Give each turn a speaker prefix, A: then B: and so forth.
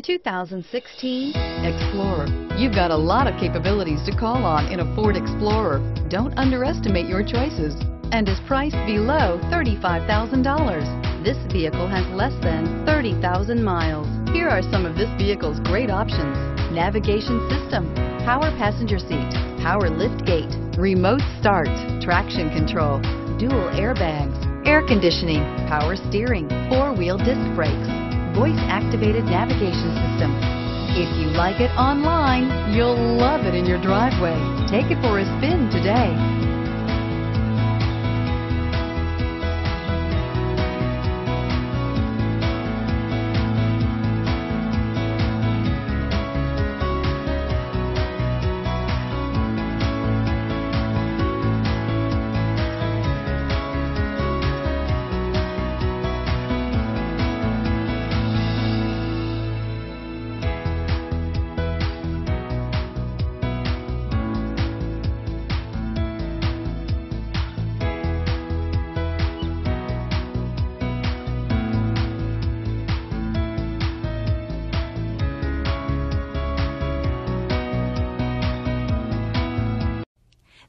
A: The 2016 Explorer. You've got a lot of capabilities to call on in a Ford Explorer. Don't underestimate your choices and is priced below $35,000. This vehicle has less than 30,000 miles. Here are some of this vehicle's great options. Navigation system, power passenger seat, power lift gate, remote start, traction control, dual airbags, air conditioning, power steering, four-wheel disc brakes, voice-activated navigation system. If you like it online, you'll love it in your driveway. Take it for a spin today.